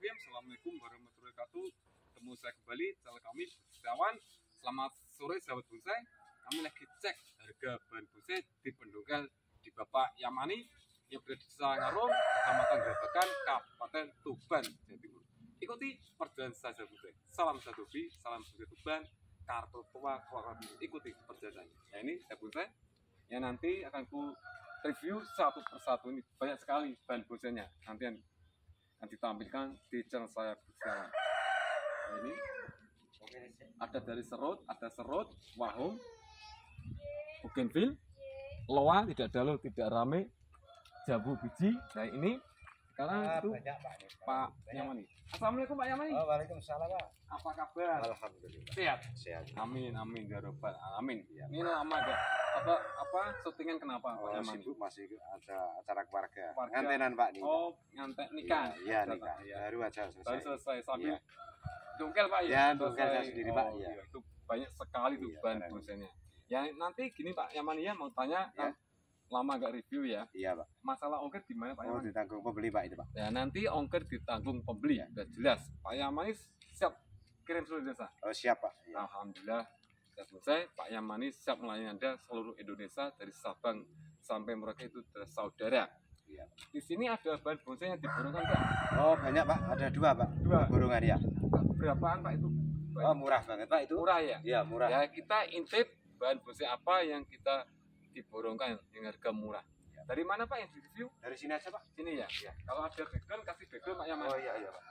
Assalamualaikum warahmatullahi wabarakatuh. Ketemu saya kembali, channel kami Setiawan. Selamat sore sahabat bonsai. Kami lagi cek harga bahan bonsai di Pendunggal di Bapak Yamani yang berada di Desa Ngarung, Kecamatan Grabakan, Kabupaten Tuban, Jawa Timur. Ikuti perjalanan sahabat bonsai. Salam satu salam bonsai Tuban, kartu tua Kuala Ikuti perjalanannya. Nah ini saya bonsai yang nanti akan ku review satu persatu ini banyak sekali bahan bonsainya. Nanti yang akan ditampilkan di channel saya bersama. Nah, ini ada dari serut, ada serut, wahum, bougainville, loa, tidak dalu, tidak rame, jabu biji. Nah ini sekarang Ah, itu banyak pak. Pak. Yamani. Assalamualaikum Pak Yamani. Oh, Waalaikumsalam pak. Apa kabar? Alhamdulillah. Sehat. Sehat. Amin, amin ya robbal alamin. Ini lama agak apa apa syutingan kenapa Pak Oh, Yamani? sibuk masih ada acara keluarga. Keluarga. Ngantenan pak nih. Oh, nyantek nikah. Iya Sudah, nikah. Iya. Baru aja Baru selesai. selesai sambil Iya. dongkel Pak ya. Ya, dongkel saya Selesai. sendiri, Pak, Oh, iya. Itu banyak sekali tuh Iya, bahan bonsainya. Ya nanti gini Pak Yamani ya mau tanya Ya. kan lama gak review ya. Iya pak. Masalah ongkir gimana Pak Oh Yamani? ditanggung pembeli pak itu pak. Ya nanti ongkir ditanggung pembeli ya, udah jelas. Pak Yamani siap kirim seluruh desa. Oh siap pak. Iya. Alhamdulillah sudah selesai. Pak Yamani siap melayani Anda seluruh Indonesia dari Sabang sampai Merauke itu saudara. Iya. Di sini ada bahan bonsai yang diborongkan Pak. Oh banyak pak. Ada dua pak. Dua. Borongan ya. Berapaan Pak itu? Oh murah banget pak itu. Murah ya? Iya murah. Ya kita intip bahan bonsai apa yang kita diborongkan yang harga murah. Dari mana Pak yang review? Dari sini aja pak. Sini ya. ya. Kalau ada background kasih background Pak Yaman. Oh iya iya pak.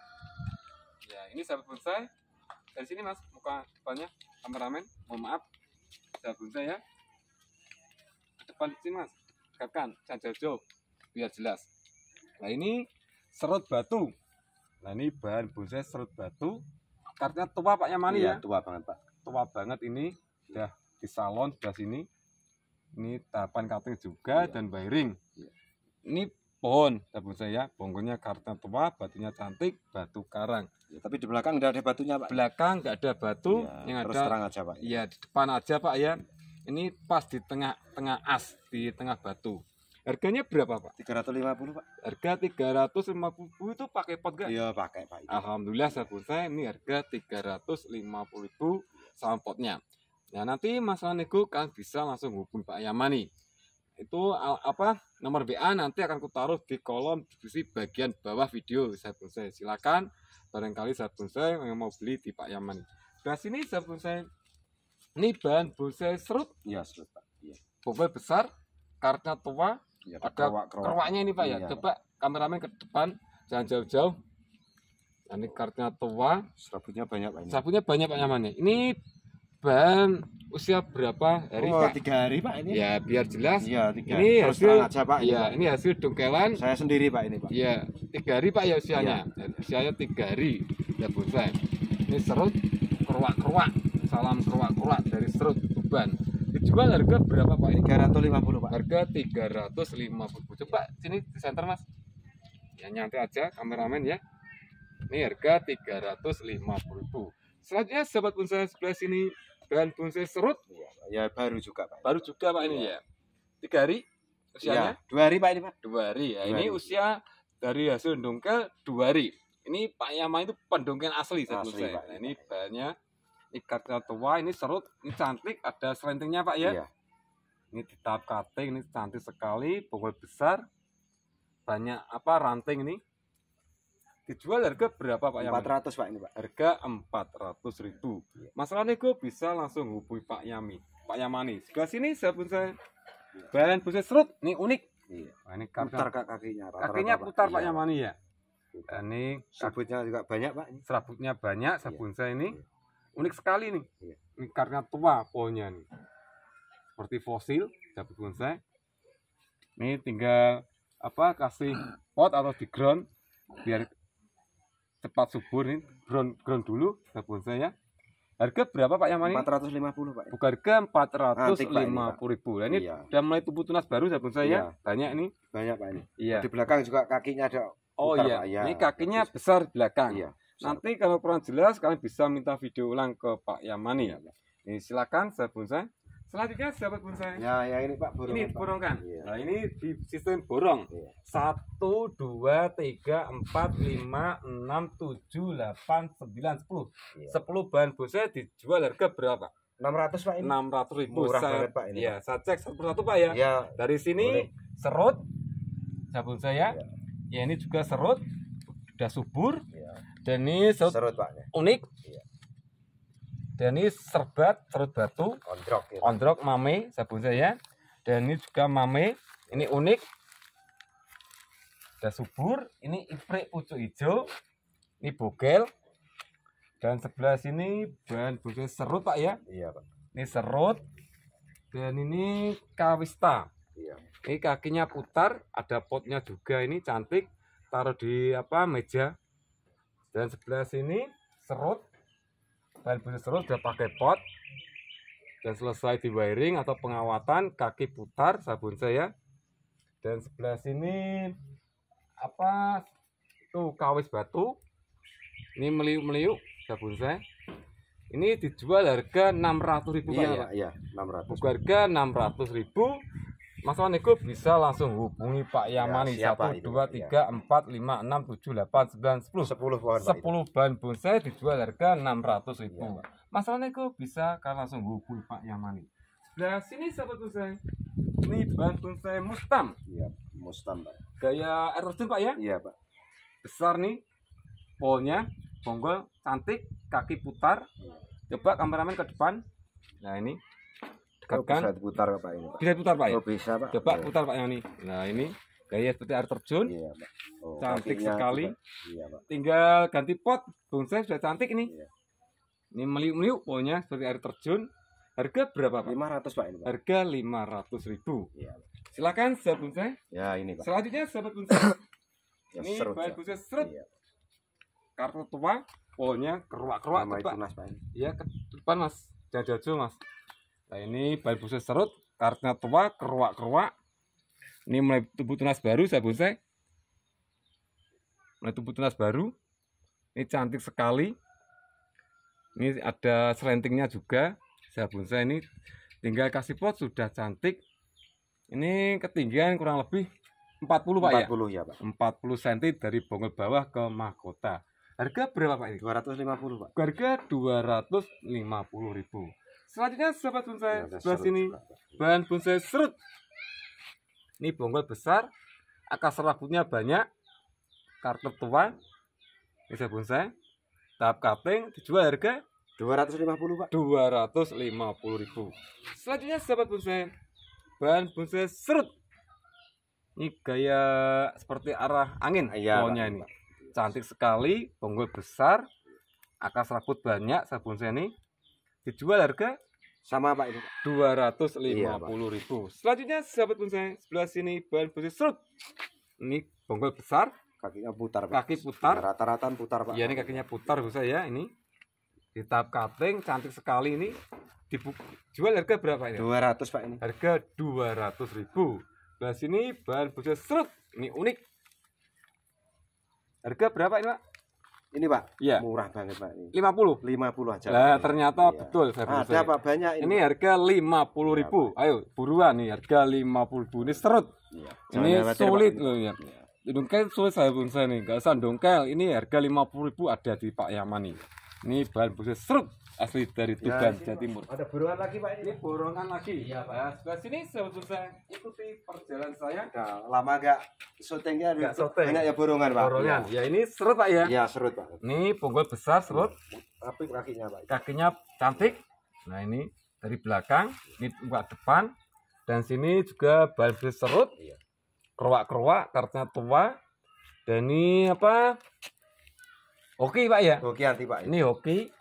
Ya ini sahabat bonsai. Dari sini Mas, muka depannya kameramen. Mohon maaf. Sahabat bonsai ya. Ke depan sini Mas. Dekatkan, jangan jauh-jauh biar jelas. Nah ini serut batu. Nah ini bahan bonsai serut batu. Karena tua Pak Yamani ya. Iya, tua banget pak. tua banget ini udah di salon sebelah sini ini tahapan cutting juga Iya. dan wiring Iya. ini pohon sabun saya pohonnya karena tua batunya cantik batu karang Ya, tapi di belakang nggak ada batunya pak. belakang nggak ada batu Iya, yang terus ada terang aja pak. ya di depan aja pak ya ini pas di tengah tengah as di tengah batu harganya berapa pak 350 pak. harga 350 itu pakai pot gak Iya pakai pak. itu. Alhamdulillah sabun saya ini harga 350.000 sama potnya. Nah nanti masalah nego kalian bisa langsung hubungi Pak Yamani. Itu apa nomor WA nanti akan kutaruh di kolom deskripsi bagian bawah video sabun saya. Silakan barangkali saya yang mau beli di Pak Yamani. Nah sini saya ini bahan bonsai serut, Iya serut pak. Bonsai besar, karena tua, Iya, ada kerowak-kerowak. kerwaknya ini Pak ya. Iya. Coba kameramen ke depan, jangan jauh-jauh. Nah, ini kartunya tua, Serabutnya banyak pak ini. sabunnya banyak Pak Yaman ya. Ini bahan usia berapa hari oh, Pak? tiga hari pak ini. Ya biar jelas. Iya tiga. Ini Terus hasil- aja pak. Ya ini hasil dongkelan. Saya sendiri pak ini pak. Ya tiga hari Pak ya usianya. Iya. Usianya tiga hari ya bonsai. Ini serut keruak-keruak. Salam keruak-keruak dari serut Tuban. Dijual harga berapa Pak ini? 350 pak. Harga 350. Coba sini di center Mas. Ya nyantai aja kameramen ya. Ini harga 350.000. Selanjutnya sahabat bonsai sebelah sini bahan bonsai serut Ya baru juga pak. baru juga Pak ini ya. Tiga hari usianya? Ya, dua hari pak ini pak. Dua hari ya. Dua Ini hari. usia dari hasil dongkel dua hari. Ini Pak Yama itu pendongkel asli sahabat Asli, bonsai. Pak. Nah, ini bahannya ikatnya tua, ini serut, ini cantik, ada selentingnya Pak ya. Iya. Ini di tahap cutting, ini cantik sekali, bongkol besar, banyak apa ranting ini. Dijual harga berapa Pak Yaman? 400 pak ini pak. Harga 400 ribu. Iya. Masalah nego bisa langsung hubungi Pak Yami, Pak Yamani. Sebelah sini saya pun saya bahan bonsai serut, ini unik. Iya. Nah, ini Putar karena kak kakinya. rata-rata, kakinya Pak. putar Pak Iya. Yamani ya. Dan ini Sabutnya juga banyak pak. Ini. serabutnya banyak, sabun saya ini Iya. unik sekali nih. Iya. Ini karena tua pohonnya nih. Seperti fosil, sabun bonsai. Ini tinggal apa kasih pot atau di ground biar cepat subur nih. Ground ground dulu sabun saya. Harga berapa Pak Yamani? 450 pak. Buka harga empat ratus Antik, Pak, ini, lima puluh ribu. Nah, ini Iya. udah mulai tumbuh tunas baru sabun saya. Iya. Banyak nih. Banyak pak ini. Iya. Di belakang juga kakinya ada. Oh putar, iya. Pak. Iya, Ini kakinya bagus. besar di belakang. Iya. Nanti kalau kurang jelas kalian bisa minta video ulang ke Pak Yamani. Pak. Ini silakan saya Selanjutnya sahabat bonsai. Ya, yang ini Pak borongan. ini Pak. borong kan? Iya. Nah ini di sistem borong. Iya. Satu, dua, tiga, empat, lima, enam, tujuh, delapan, sembilan, sepuluh. Iya. Sepuluh bahan bonsai dijual harga berapa? 600 Pak ini. Enam ratus ribu. Murah Saya- banget, Pak, ini, Iya, saya cek satu persatu pak ya. Ya, Dari sini Boleh. serut, sabun saya. Iya. Ya ini juga serut, udah subur. ya. Dan ini serut Serut Pak. unik. Iya. Dan ini serbat, serut batu. Ondrok ya. ondrok mame sabun saya dan ini juga mame. Ini unik. Ada subur. Ini iprik pucuk hijau. Ini bogel. Dan sebelah sini bahan bonsai serut pak ya. Iya Pak. ini serut. Dan ini kawista. Iya. ini kakinya putar. Ada potnya juga ini cantik. Taruh di apa meja. Dan sebelah sini serut bahan bonsai serut udah pakai pot dan selesai di wiring atau pengawatan kaki putar sabun saya dan sebelah sini apa tuh kawis batu ini meliuk-meliuk sabun saya ini dijual harga 600.000 ribu Iya, Pak, Pak. Iya, 600. Buku harga 600.000 Mas Nego bisa langsung hubungi Pak Yamani Ya, siapa 1, itu, 2, Pak? 3, 4, 5, 6, 7, 8, 9, 10 10 pohon. 10 bahan bonsai dijual harga 600 ribu Iya, Pak. Mas Nego bisa kan langsung hubungi Pak Yamani Sebelah sini sahabat bonsai Ini bahan bonsai mustam Iya, mustam Pak. Gaya air terjun Pak ya Iya Pak. Besar nih Polnya Bonggol cantik Kaki putar Coba kameramen ke depan Nah ini Oh, Dekatkan bisa diputar Pak ini Pak. Bisa putar Pak ya Oh, bisa Pak. Coba Iya. putar Pak Yani. Nah ini gaya seperti air terjun. Iya Pak. Oh, Cantik sekali. juga. Iya Pak. Tinggal ganti pot. Bonsai sudah cantik ini. Iya. Ini meliuk-meliuk pohonnya seperti air terjun. Harga berapa Pak? 500 Pak ini Pak. Harga 500 ribu. Iya Pak. Silakan sahabat bonsai. Ya ini Pak. Selanjutnya sahabat bonsai. Ya, ini serut, bahan bonsai serut. Iya. Kartu tua. Pohonnya keruak-keruak Pak. itu Mas Pak ini. Iya ke depan mas. Jangan jauh mas. Nah ini bahan bonsai serut. Kartunya tua keruak-keruak. Ini mulai tumbuh tunas baru saya bonsai. Mulai tumbuh tunas baru. Ini cantik sekali. Ini ada selentingnya juga. Saya bonsai ini tinggal kasih pot sudah cantik. Ini ketinggian kurang lebih 40 pak ya. 40 ya Pak. 40 cm dari bonggol bawah ke mahkota. Harga berapa pak ini? 250 Pak. harga 250.000. Selanjutnya sahabat bonsai Ya, ada sebelah sini bahan bonsai serut. Ini bonggol besar, akar serabutnya banyak, karakter tua. Saya bonsai. Tahap cutting dijual harga 250 Pak. 250.000. Selanjutnya sahabat bonsai bahan bonsai serut. Ini gaya seperti arah angin Iya, pohonnya ini cantik sekali, bonggol besar, akar serabut banyak sabun saya ini dijual harga Sama Pak ini Pak. 250.000. Selanjutnya sahabat bonsai sebelah sini bahan bonsai serut. Ini bonggol besar, Kakinya putar Pak. kaki putar. Rata-rata putar Pak. Ya ini kakinya putar bonsai ya ini. Di tahap cutting cantik sekali ini. Dijual harga berapa ini? 200 Pak ini. Harga 200.000. Sebelah sini bahan bonsai serut. Ini unik. Harga berapa ini, Pak? Ini Pak. Iya. Murah banget Pak ini. 50. 50 aja. Lah Pak. ternyata Iya. betul saya Ada. Pak banyak ini. Ini harga 50.000. Ayo buruan nih harga 50.000. Ini serut. Iya. Ini sulit Pak. loh ya. Iya. Dongkel sulit saya bonsai nih. Gak usah dongkel. Ini harga 50.000 ada di Pak Yamani. Ini bahan bonsai serut asli dari Ya, Tuban, ini, Jawa. Timur. Ada buruan lagi Pak ini. Ini borongan lagi. Iya, Pak. sebelah sini bonsai ikuti perjalanan saya. Nah, lama gak syutingnya Nggak syuting. banyak ya borongan Pak. Borongan. Ya ini serut Pak ya. Iya, serut Pak. Ini bonggol besar serut. Tapi kakinya Pak. kakinya cantik. Nah ini dari belakang, ini buat depan, dan sini juga besi serut, Iya. keruak-keruak, kartunya tua, dan ini apa? Hoki pak ya? Oke anti Pak. Ini hoki,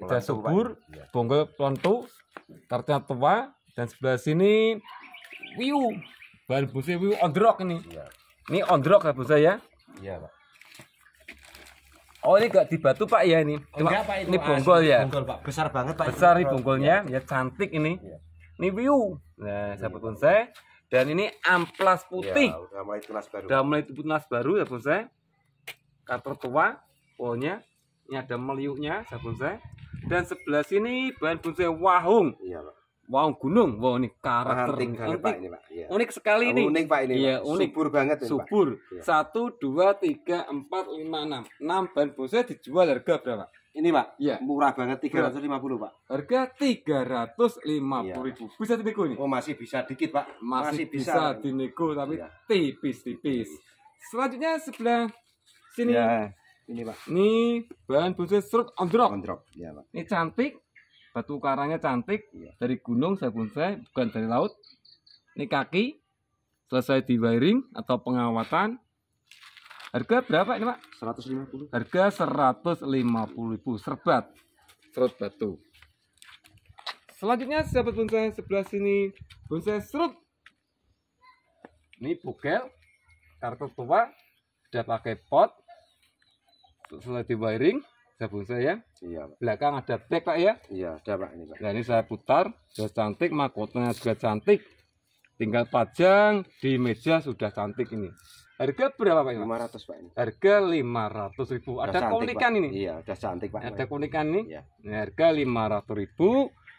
Pak. subur, Iya. bonggol pelontu, kartunya tua, dan sebelah sini wiu, bahan besi wiu on the rock ini. Iya. Ini on the rock ya bos saya. Iya Pak. Oh ini gak di batu pak ya ini? Cuma Enggak, Pak, itu ini bonggol ya? Bonggol Pak. Besar banget Pak. besar Iya. bonggolnya ya cantik ini Iya. ini view nah sahabat bonsai dan ini amplas putih udah mulai tunas baru. udah mulai tumbuh tunas baru ya bonsai karter tua pohonnya ini ada meliuknya sahabat bonsai dan sebelah sini bahan bonsai wahung Iya Pak. wow gunung wow ini karakter banget Pak unik, ini Pak. Iya. unik sekali ini Unik Pak ini. Iya, Pak. unik. Subur banget ini Pak. subur Iya. satu dua tiga empat lima enam enam ban bonsai dijual harga berapa Ini Pak, Iya. murah banget 350 Pak. harga tiga ratus lima puluh ribu bisa dinego ini Oh masih bisa dikit Pak. masih, bisa, Pak. dinego tapi Iya. tipis-tipis selanjutnya sebelah sini Ya, ini Pak. ini bahan bonsai serut ondrok Kondrok. Iya Pak. ini cantik. Batu karangnya cantik. Iya. dari gunung saya bonsai bukan dari laut. Ini kaki. Selesai di wiring atau pengawatan. Harga berapa ini pak? 150. harga 150.000 serbat. Serut batu. Selanjutnya sahabat bonsai sebelah sini. Bonsai serut ini bugel kartu tua. Sudah pakai pot selesai di wiring sahabat bonsai ya Iya Pak. belakang ada back pak ya Iya, ada Pak ini Pak. Nah ini saya putar, sudah cantik, mahkotanya juga cantik. Tinggal pajang di meja sudah cantik ini. Harga berapa Pak? ini, Pak? 500 Pak ini. Harga 500 ribu. Udah Ada cantik, keunikan Pak. ini. Iya, udah cantik Pak. Ada keunikan ini. Iya. Ini harga 500 ribu.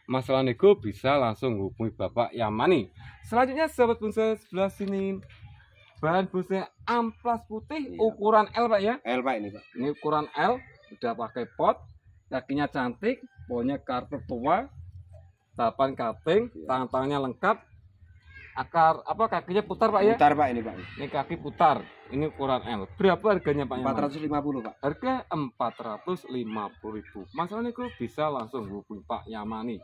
Masalah nego bisa langsung hubungi Bapak Yamani. Selanjutnya sahabat bonsai sebelah sini. Bahan bonsai amplas putih Iya. ukuran L Pak ya. L Pak ini Pak. Ini ukuran L, udah pakai pot, kakinya cantik, pohonnya kartu tua, tahapan cutting, Iya. tangan-tangannya lengkap, akar apa kakinya putar pak ya? Putar Pak ini Pak. Ini kaki putar, ini ukuran L. Berapa harganya pak? Yaman? 450 Pak. Harga 450 ribu. Masalahnya kok bisa langsung hubungi Pak Yamani.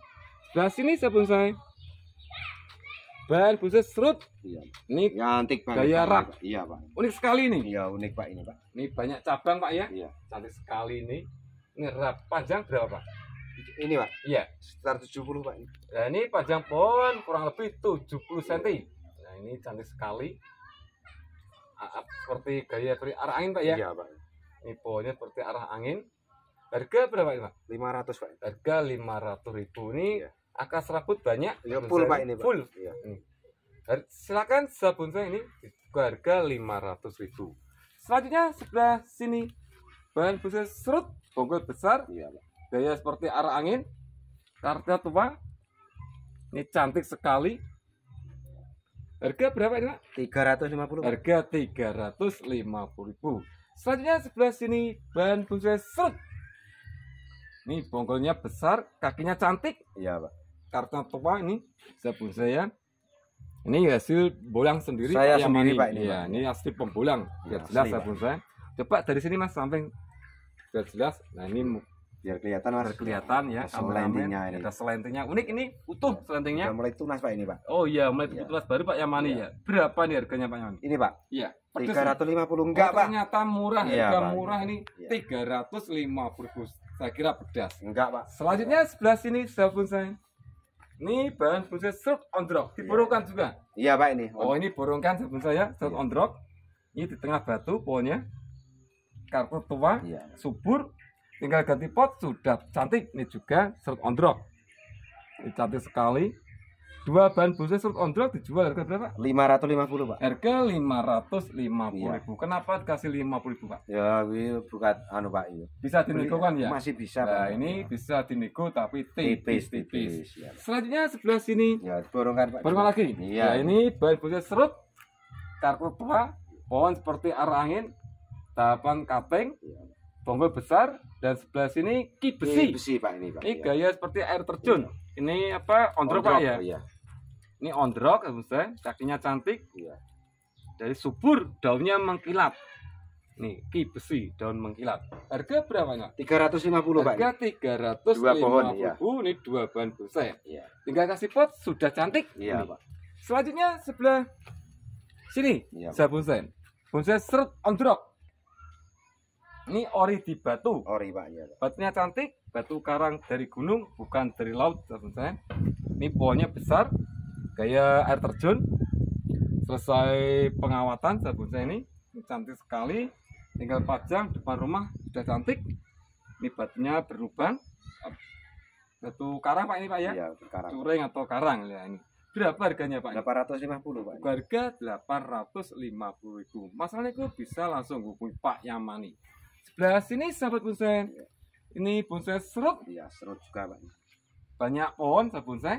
Sebelah sini saya Bahan bonsai serut. Iya. Ini Ya antik banget. Gaya Pak, rak. Iya Pak. unik sekali nih. Iya unik Pak ini Pak. Ini banyak cabang pak ya. Iya. Cantik sekali ini. Ini rap panjang berapa pak? Ini Pak. Iya. Sekitar 70 Pak. ini. Nah ini panjang pohon kurang lebih 70 cm. Nah ini cantik sekali. Ah, seperti gaya beri arah angin pak ya. Iya Pak. Ini pohonnya seperti arah angin. Harga berapa ini pak? 500 Pak. Harga 500 ribu ini. Iya. Akar serabut banyak. Iya, full, Pak, ini, Pak. Full. Har- Silakan sabun saya ini harga 500 ribu. Selanjutnya sebelah sini bahan bonsai serut bonggol besar Iya Pak. gaya seperti arah angin kartu tua ini cantik sekali harga berapa ini pak? 350 Pak. harga 350 ribu selanjutnya sebelah sini bahan bonsai serut ini bonggolnya besar kakinya cantik Iya Pak. Kartu tua ini saya bonsai ya ini hasil bolang sendiri Saya Pak sendiri, Yamani. Pak, ini, iya Pak. ini asli pembolang biar Ya, jelas asli, saya Pak. bonsai coba dari sini mas samping biar jelas nah ini Biar kelihatan Mas. biar kelihatan ya selentingnya ini. ada selentingnya unik ini utuh selentingnya Udah mulai tunas Pak ini Pak. oh iya mulai Iya. tunas baru Pak Yamani Iya. ya berapa nih harganya Pak Yamani Ini Pak. iya pedes nih. 350 Oh, enggak Pak. ternyata murah Iya, harga Pak. murah ini Iya. tiga ratus lima puluh saya kira pedas Enggak Pak. selanjutnya sebelah sini saya bonsai ini bahan bonsai serut on drop. Diborongkan juga. Iya Pak ini. oh ini borongkan sabun saya serut Iya. on drop. Ini di tengah batu pohonnya. Kartu tua Iya. subur. Tinggal ganti pot sudah cantik. Ini juga serut on drop. Ini cantik sekali dua bahan bonsai serut on drop dijual harga berapa 550 Pak. harga 550 Iya. ribu kenapa dikasih 50 ribu pak Ya ini bukan anu Pak ini. bisa dinego kan ya Masih bisa nah Pak. ini bisa dinego tapi tipis tipis-tipis tipis. Ya. selanjutnya sebelah sini Ya, borongkan Pak. baru lagi Iya. nah ini bahan bonsai serut kartu tua pohon seperti arah angin tahapan kapeng Iya. bonggol besar dan sebelah sini ki Ini besi besi Pak ini Pak. ini Iya. gaya seperti air terjun ini apa ondrok pak ya Iya. Ini ondrok ya bonsai kakinya cantik Iya. dari subur daunnya mengkilat nih ki besi daun mengkilat harga berapa nih 350 Pak. harga tiga ratus Dua pohon, iya. ini dua bahan bonsai Iya. tinggal kasih pot sudah cantik Ini. Iya Pak. selanjutnya sebelah sini. Pak. saya bonsai bonsai serut ondrok ini ori di batu Ori Pak ya. Pak. batunya cantik batu karang dari gunung bukan dari laut saya ini pohonnya besar gaya air terjun. Selesai pengawatan saya bonsai ini cantik sekali. Tinggal pajang depan rumah sudah cantik. Ini batunya berlubang. Batu karang pak ini pak ya? Iya, sekarang. curing atau karang ya ini. Berapa harganya pak? 850 Pak. harga 850 ribu. Masalahnya itu bisa langsung hubungi Pak Yamani. Sebelah sini sahabat bonsai ini bonsai serut. Iya, serut juga Pak. banyak pohon sahabat bonsai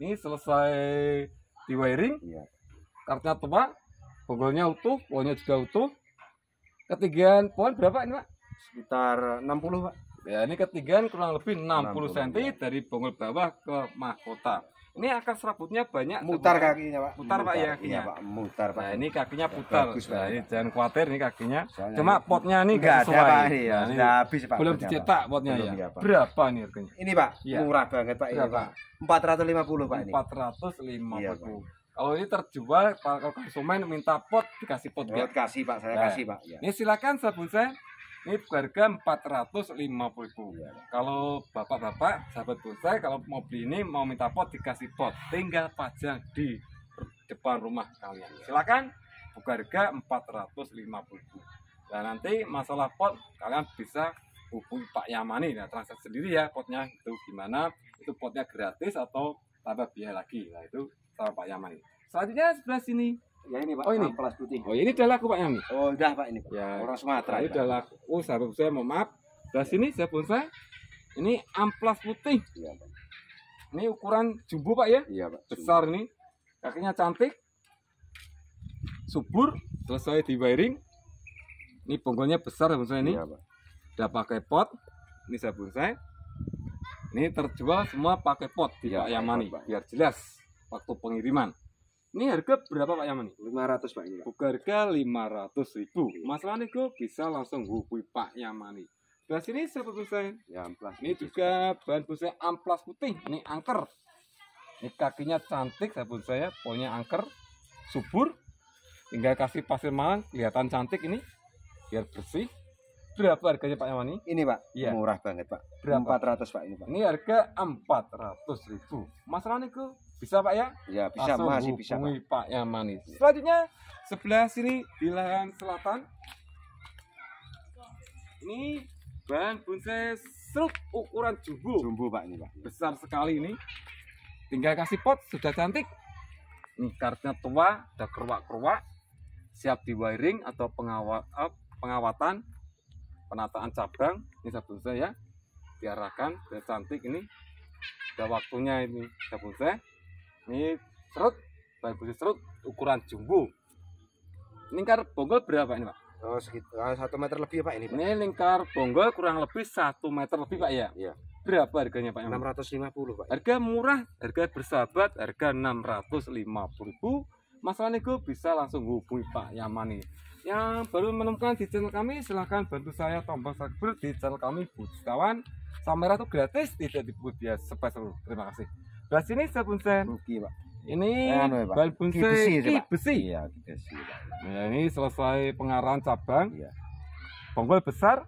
ini selesai di wiring Iya. kartunya tua bonggolnya utuh pohonnya juga utuh ketinggian pohon berapa ini pak Sekitar 60 Pak. ya ini ketinggian kurang lebih 60 60, cm ya. dari bonggol bawah ke mahkota ini akar serabutnya banyak Mutar kakinya Pak. Mutar, Pak, ya, kakinya? Iya Pak, mutar Pak. nah ini kakinya Ya, putar bagus, nah ini jangan khawatir ini kakinya Soalnya cuma ini- potnya ini enggak nggak ada sesuai Pak ini ya. Nah, ini Sudah habis Pak. belum dicetak potnya Belum, ya iya, Pak. berapa nih harganya Ini Pak, Iya. murah banget Pak ini? Pak. 450 Pak ini. 450 Iya, Pak. kalau ini terjual kalau konsumen minta pot dikasih pot nggak? kasih Pak, saya Nah. kasih Pak. Ya. Ini silakan sabun saya. Ini harga 450 ribu. Iya, Pak. Kalau bapak-bapak, sahabat bonsai, kalau mau beli ini mau minta pot dikasih pot, tinggal pajang di depan rumah kalian. Silakan buka harga 450 ribu. Dan nanti masalah pot kalian bisa hubungi Pak Yamani, nah transaksi sendiri ya potnya itu gimana, itu potnya gratis atau tambah biaya lagi, nah itu sama Pak Yamani. Selanjutnya sebelah sini. Ya ini Pak, Oh, ini? amplas putih. Oh ini udah laku Pak Yamani. Oh, udah Pak ini Pak. Ya, Orang Sumatera. Ini, udah Pak. laku. Oh, sahabat saya mohon maaf. Dari sini saya bonsai. Ini amplas putih. Iya Pak. Ini ukuran jumbo Pak ya. Iya Pak. Besar ini. Kakinya cantik. Subur. Selesai di wiring. Ini bonggolnya besar bonsai ini. Iya Pak. Udah pakai pot. Ini saya bonsai. Ini terjual semua pakai pot di Iya, Pak Yamani. Pak. Biar jelas waktu pengiriman. Ini harga berapa Pak Yamani? 500 Pak ini Pak. Buka harga 500 ribu. Masalah nego bisa langsung hubungi Pak Yamani. Dari sini seperti saya. Ya amplas. Ini juga bahan busanya amplas putih. Ini angker. Ini kakinya cantik sabun saya. Pohonnya angker. Subur. Tinggal kasih pasir malang. Kelihatan cantik ini. Biar bersih. Berapa harganya Pak Yamani? Ini Pak, Iya. murah banget Pak. Berapa? 400 Pak ini Pak. Ini harga 400 ribu. Masalah nego bisa Pak ya? Ya bisa Langsung masih bisa Pak. Pak Yamani. Selanjutnya sebelah sini di lahan selatan. Ini bahan bonsai serut ukuran jumbo Jumbo Pak ini Pak. besar sekali ini. Tinggal kasih pot sudah cantik. Ini kartnya tua, udah keruak-keruak, siap di wiring atau pengawat eh, pengawatan, penataan cabang. Ini sabun saya ya, diarahkan sudah cantik ini. Udah waktunya ini sabun saya. Ini serut, bonsai serut ukuran jumbo. Lingkar bonggol berapa ini pak? Oh sekitar satu meter lebih Pak ini Pak. Ini lingkar bonggol kurang lebih satu meter lebih pak ya? Iya. Berapa harganya pak? Yaman? 650 Pak. Harga murah, harga bersahabat, harga 650.000. Masalah nego bisa langsung hubungi Pak Yamani. Yang baru menemukan di channel kami, silahkan bantu saya tombol subscribe di channel kami Bustawan. Kamera itu gratis, tidak dipungut biaya spesial. Terima kasih. Dari sini saya. Rugi Pak. Ini Anu ya, Pak. bal bonsai besi, Pak. besi. Iya, sih Pak. Nah, ini selesai pengarahan cabang. Iya. Bonggol besar,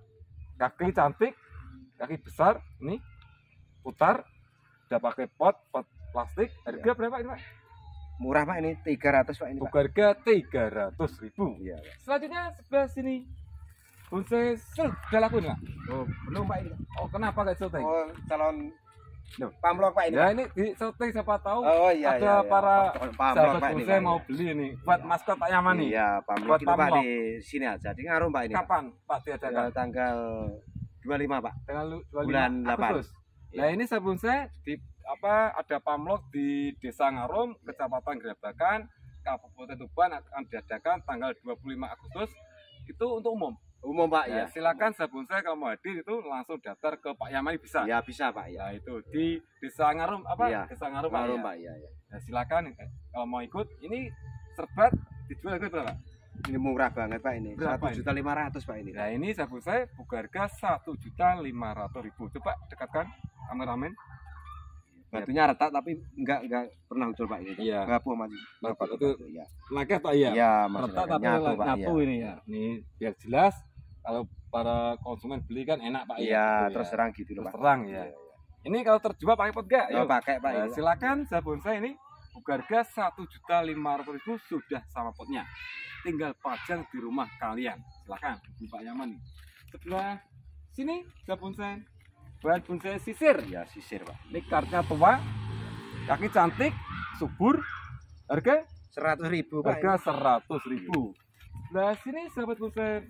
kaki cantik, kaki besar. Ini putar, udah pakai pot, pot plastik. Harga berapa ini Pak? Murah Pak ini 300 Pak ini Pak. Harga 300 ribu. Iya Pak. Selanjutnya sebelah sini. Bonsai sel, udah laku nggak? Oh, belum Pak ini. Pak. Oh kenapa nggak syuting? Oh, calon. Pamlok Pak ini. ya ini di syuting siapa tahu Oh iya ada iya. iya. para pamlok sahabat Pak ini. bonsai Pak. mau beli nih buat Iya. maskot Pak Yaman nih. Iya, pamlok Buat Pak di sini aja. Di Ngarum Pak ini. Kapan Pak diadakan? Ya, tanggal 25 Pak. Tanggal 25 Bulan delapan. Agustus. Nah ini saya bonsai di apa ada pamlok di Desa Ngarum, Kecamatan Gerabakan, Kabupaten Tuban akan diadakan tanggal 25 Agustus. Itu untuk umum. Umum Pak Ya, ya. silakan sabun saya kalau mau hadir itu langsung daftar ke Pak Yamani bisa. Ya bisa Pak ya. Ya itu di Desa Ngarum apa? Iya. Desa Ngarum, Pak, Ngarum ya. Pak ya. ya. Ya, silakan eh, kalau mau ikut. Ini serbat dijual harga berapa? Ini murah banget Pak ini. Berapa Satu ini? juta lima ratus Pak ini. Nah ini sabun saya buka harga satu juta lima ratus ribu. Coba dekatkan kameramen. Batunya retak tapi enggak enggak pernah ucul Pak ini. Iya. Enggak puas. Batu Batu itu batu, ya. Lengket Pak ya. Iya, Retak tapi nyatu nyatu, Pak. nyatu iya. ini ya. Ini biar jelas kalau para konsumen beli kan enak Pak ya. Iya, Gitu terus ya. terang gitu loh Terus Pak. terang ya. Ini kalau terjebak pakai pot gak? Ya Yuk. pakai Pak Nah, silakan sabun saya ini harga satu juta lima ratus ribu sudah sama potnya. Tinggal pajang di rumah kalian. Silakan, Pak Yaman. nih. Sebelah sini sabun saya bahan bonsai sisir. Ya sisir Pak. Ini kartnya tua, kaki cantik, subur. Harga Seratus ribu Pak. harga seratus ribu. Sebelah sini sahabat bonsai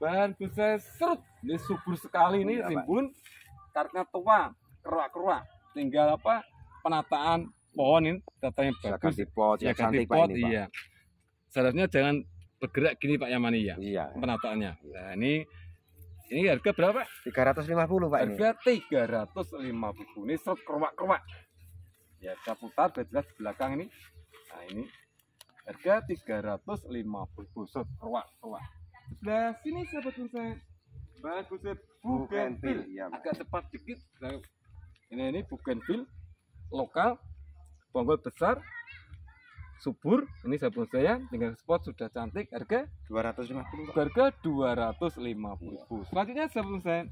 bahan bonsai serut. Ini subur sekali ini Iya, Pak. rimbun. Kartnya tua, keruak-keruak. Tinggal apa? Penataan pohon ini tatanya Bisa bagus ganti pot, ya cantik Pak ini, Pak. iya seharusnya jangan bergerak gini Pak Yamani ya Iya. penataannya nah ini ini harga berapa 350 Pak ini. harga ratus lima ribu ini set kerwak kerwak ya saya putar jelas di belakang ini nah ini harga tiga ratus lima sebelah sini sahabat saya bagusnya bugenville Iya, Pak. agak cepat dikit. Nah, ini ini bugenville lokal bonggol besar subur. Ini sahabat saya tinggal spot sudah cantik. Harga? 250 Pak. harga 250 ribu selanjutnya sahabat saya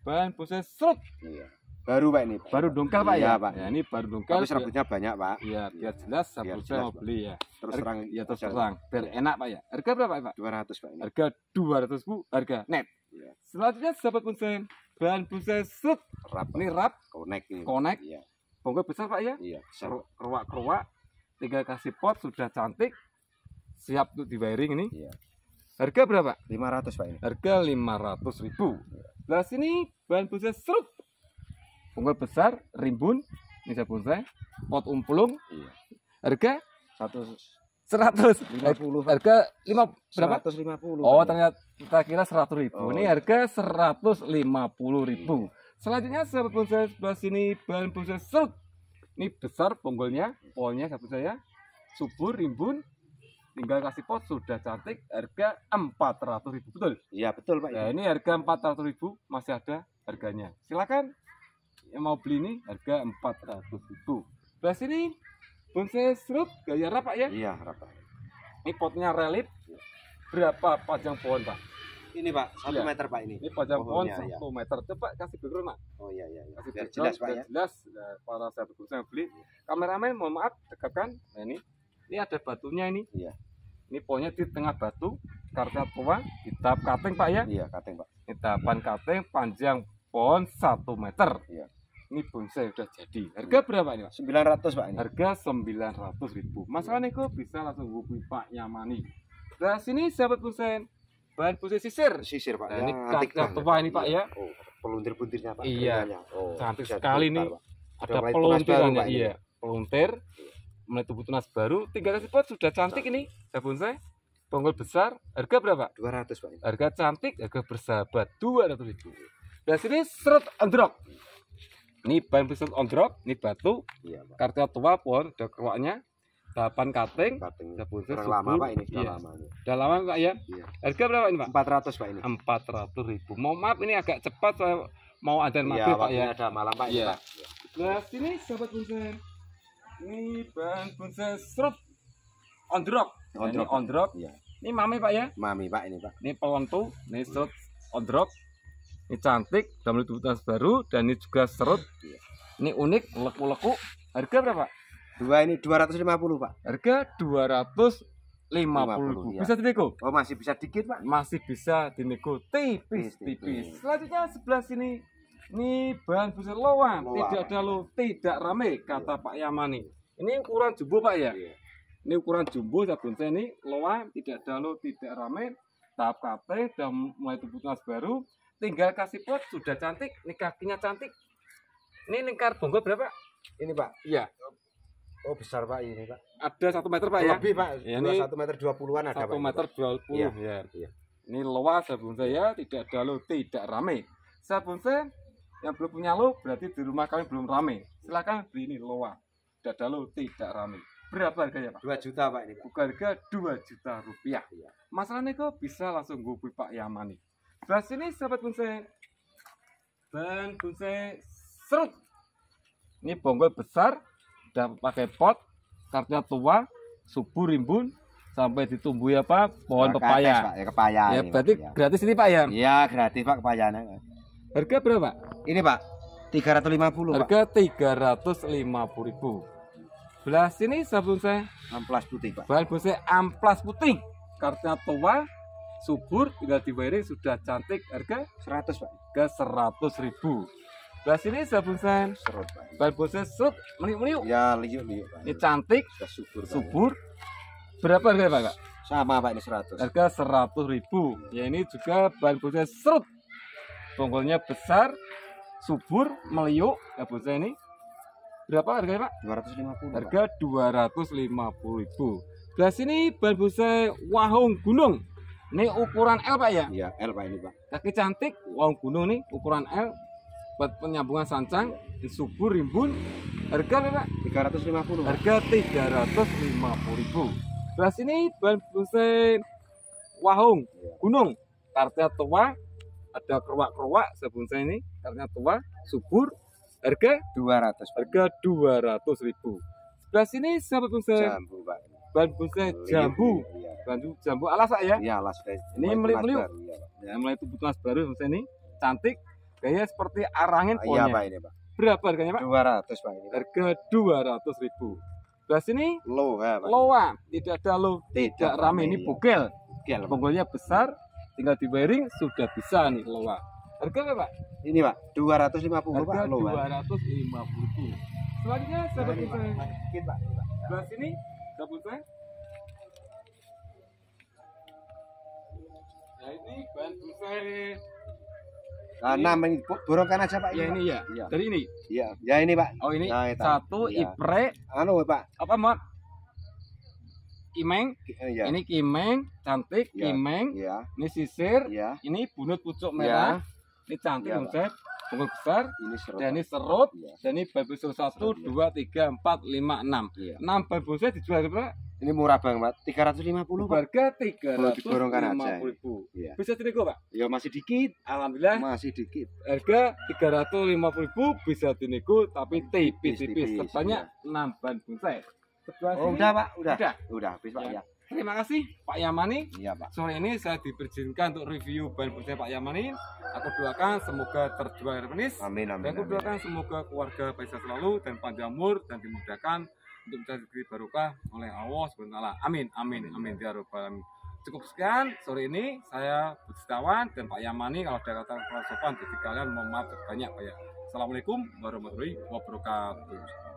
bahan proses serut Iya. Baru Pak ini. Baru dongkal pak Iya, ya Pak. ya ini baru dongkal Tapi serabutnya banyak Pak. Iya, biar jelas sahabat saya mau beli ya. Terus terang. Ya terus terang, biar enak pak ya. Harga berapa pak? 200 Pak ini. Harga 200 bu, harga net. Iya. Selanjutnya sahabat punsen, bahan punsen set. Rap. Ini rap, Connect ini. Connect. Iya. bongkar besar pak ya. Iya. besar. Keru- Keruak-keruak, tinggal kasih pot sudah cantik. Siap untuk di wiring ini. Iya. Harga berapa? 500 Pak ini. Harga 500 ribu. Nah sini bahan punsen serut. Bongkar besar, rimbun. Ini saya punsen. Pot umplung. Iya. Harga 150 100. Pak. Harga lima berapa? 150. Oh Pak ini. ternyata kita kira seratus ribu. Oh, Ini iya. harga seratus lima puluh ribu. Selanjutnya sahabat bonsai sebelah sini bahan bonsai serut. Ini besar bonggolnya, pohonnya sahabat saya. Subur, rimbun. Tinggal kasih pot sudah cantik. Harga empat ratus ribu betul. Iya betul Pak. Ya ini. ini harga empat ratus ribu masih ada harganya. Silakan yang mau beli ini harga empat ratus ribu. Sebelah sini bonsai serut gaya rapak ya. Iya, Rap. Pak. Ini potnya relief. Berapa panjang pohon pak? Ini Pak, 1 Iya. meter Pak ini. Ini panjang pohon Pohonnya, ya. 1 meter. Coba kasih background pak. Oh iya iya iya. Kasih Biar background, jelas Pak biar ya. Jelas. Nah, para sahabat berusaha yang beli. Kameramen mohon maaf dekatkan. Nah ini. Ini ada batunya ini. Iya. Ini pohonnya di tengah batu. Karena tua. Di tahap cutting pak ya. Iya, kateng Pak. Ini tahapan cutting panjang pohon 1 meter. Iya. Ini bonsai udah jadi. Harga berapa ini pak? 900 Pak ini. Harga 900 ribu. Masalah nego bisa langsung hubungi Pak Yamani. Nah sini sahabat bonsai. Bahan bonsai sisir. Sisir Pak. Nah, ini Yang kaca antik banget, tua ini, Pak, Iya. ya. Oh, peluntir-peluntirnya Pak. Iya. Oh, Cantik sekali nih. Pak. ada peluntirannya iya peluntir mulai tubuh tunas baru tiga kasih pot sudah cantik ini sabun saya bonggol besar harga berapa 200 Pak harga cantik harga bersahabat dua ratus ribu dan sini serut ondrok ini bahan serut ondrok ini batu Iya Pak. kartu tua pohon udah keruaknya tahapan kating Kurang lama. Pak ini, sudah Iya. lama. ini. udah lama pak ya Iya. harga berapa ini pak 400 Pak ini. empat ratus ribu mau maaf ini agak cepat saya mau ada Iya, maghrib pak waktunya ya ada malam Pak ini, Iya. Pak. Iya. Nah, sini sahabat bonsai. Ini bahan bonsai serut ondrok. Nah, Ini Ondrok. ondrok. Iya. Ini mami Pak ya. Mami Pak ini Pak. Ini pelontu. Ini serut ondrok. Ini cantik, dalam tubuh baru dan ini juga serut. Iya. Ini unik, leku-leku. Harga berapa? Dua ini 250 Pak. Harga 250 ribu. ya. Bisa dinego? Oh masih bisa dikit Pak. Masih bisa dinego tipis-tipis. Tipis-tipis. Selanjutnya sebelah sini. Ini bahan loang, Loang. tidak ada lo, tidak rame kata Pak Yamani. Ini ukuran jumbo Pak ya. Iya. Ini ukuran jumbo sabun saya ini loa tidak dalo tidak rame tahap kate dan mulai tubuh baru tinggal kasih pot sudah cantik ini kakinya cantik ini lingkar bonggol berapa Ini Pak. iya Oh besar Pak ini Pak. ada satu meter pak ya Lebih Pak. Ya, Dua ini satu meter 20-an ada satu Pak. meter Pak. dua puluh Iya, ya iya. ini loa sabun saya tidak dalo tidak rame sabun saya yang belum punya lo berarti di rumah kalian belum rame silakan beli ini loa tidak dalo tidak rame berapa harganya pak 2 juta Pak ini Pak. buka harga 2 juta rupiah. Iya. Masalahnya kok bisa langsung hubungi Pak Yamani. Sebelah sini sahabat bonsai. Ban bonsai serut. Ini bonggol besar, udah pakai pot, kartunya tua, subur rimbun, sampai ditumbuhi apa pohon Nah, pepaya. Pak. Ya kepaya Ya ini, berarti Pak, ya. gratis ini Pak ya. Iya gratis Pak kepayanya. Harga berapa? Ini Pak 350 Pak. Harga 350 ribu. Sebelah sini sabun saya Amplas putih Pak. bahan bonsai amplas putih karena tua subur tinggal dibayari sudah cantik harga 100 Pak. ke 100 ribu Sebelah sini sabun saya Serut Pak. bahan bonsai serut meniup-meniup Ya liuk liuk Pak. ini cantik Sudah subur. Pak. subur berapa harganya Pak Kak? Sama Pak ini 100. harga 100 ribu ya ini juga bahan bonsai serut bonggolnya besar subur meliuk ya bonsai ini berapa harganya Pak? 250. Pak. Harga 250.000. Belah sini ban bonsai Wahung Gunung. Ini ukuran L Pak ya? Iya, L Pak ini Pak. Kaki cantik Wahung Gunung nih ukuran L buat penyambungan sancang, subur rimbun. Harga berapa? 350. Pak. Harga 350.000. Belah sini ban bonsai Wahung Gunung. Kartnya tua, ada keruak-keruak sebonsai ini. Kartnya tua, subur. Harga 200. Pak. harga 200.000. Sebelah sini sahabat bonsai Jambu Pak. Ban bonsai jambu. Iya. Bantu jambu alas ya. Iya, las guys. Ini Iya, Pak. Ya, mulai tubuh tunas baru bonsai ini cantik. Gaya seperti arangin Iya pohonnya. Pak ini Pak. Berapa harganya Pak? 200 Pak ini. Harga 200.000. Sebelah sini Low ya Pak. loa, tidak ada lo, tidak Tidak rame ini iya. bugel. Gel, Pak. Bugelnya besar, tinggal di wiring sudah bisa nih loa. Harga berapa Pak? Ini Pak, 250 Pak. Harga Low Pak. 250.000. Selanjutnya sahabat Ini, Pak. bonsai Pak. bonsai. Ya ini bonsai. Nah, bo- borongkan aja Pak. Ya Pak. ini ya. Iya. Dari ini. Iya. Ya ini Pak. Oh ini Nah, itu. satu Iya. ipre Anu Pak. apa mod? Kimeng. Iya. Ini kimeng cantik, Iya. kimeng. Iya. Ini sisir. Iya. Ini bunut pucuk Iya. merah. Ini cantik Iya, bonsai. Bungut besar. Ini serut. Dan ini serut. Iya. Dan ini babusur satu, iya. dua, tiga, empat, lima, enam. Iya. Enam babusnya dijual berapa? Ini murah banget, Pak. 350 Pak. Harga tiga ratus lima puluh ribu. Iya. Bisa dinego pak? Ya masih dikit. Alhamdulillah Masih dikit. harga tiga ratus lima puluh ribu bisa dinego tapi tipis-tipis. Tipis-tipis, Sebanyak enam ban bonsai. Sebelah Oh, sini- udah Pak, udah. Udah. Udah habis Pak Ya. ya. Terima kasih Pak Yamani. Iya Pak. Sore ini saya diperjinkan untuk review ban bonsai Pak Yamani. Aku doakan semoga terjual manis. Amin amin. Dan aku amin. doakan semoga keluarga baik sehat selalu dan panjang umur dan dimudahkan untuk bisa diberi barokah oleh Allah SWT. Amin, amin, amin. Ya Rabbal Alamin. Cukup sekian sore ini saya Budi Setiawan dan Pak Yamani kalau ada kata kurang sopan jadi kalian mohon maaf banyak Pak ya. Assalamualaikum warahmatullahi wabarakatuh.